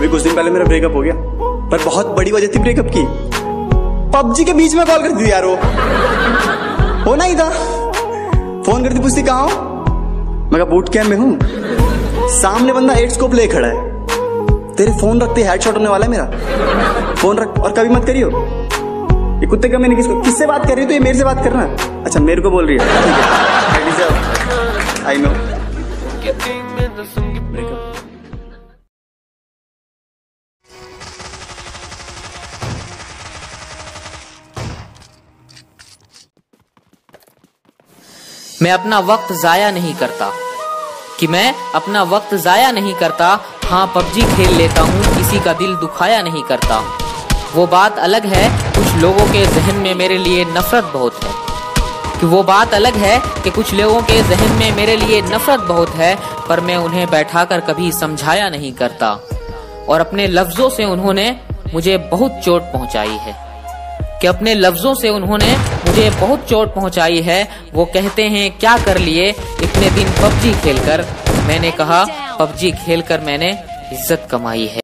अभी कुछ दिन पहले मेरा ब्रेकअप हो गया। पर बहुत बड़ी वजह थी ब्रेकअप की। पबजी के बीच में कॉल कर दी यार वो। होना ही था फ़ोन करती पूछती कहा हो? मैं बूट कैम्प में हूँ। सामने बंदा एट स्कोप ले खड़ा है। तेरे फ़ोन रखते हेडशॉट होने वाला है मेरा। फ़ोन रख, और कभी मत करियो। ये कुत्ते का मैंने किसको किससे बात कर रही हो तो? ये मेरे से बात करना अच्छा मेरे को बोल रही है। है। आई नो मैं अपना वक्त जाया नहीं करता। कि मैं अपना वक्त जाया नहीं करता हाँ पबजी खेल लेता हूँ, किसी का दिल दुखाया नहीं करता। वो बात अलग है, कुछ लोगों के जहन में मेरे लिए नफरत बहुत है। कि वो बात अलग है कि कुछ लोगों के जहन में मेरे लिए नफरत बहुत है, पर मैं उन्हें बैठा कर कभी समझाया नहीं करता। और अपने लफ्जों से उन्होंने मुझे बहुत चोट पहुंचाई है। कि अपने लफ्जों से उन्होंने मुझे बहुत चोट पहुंचाई है। वो कहते हैं, क्या कर लिए? इतने दिन पबजी खेलकर? मैंने कहा, पबजी खेलकर मैंने इज़्ज़त कमाई है।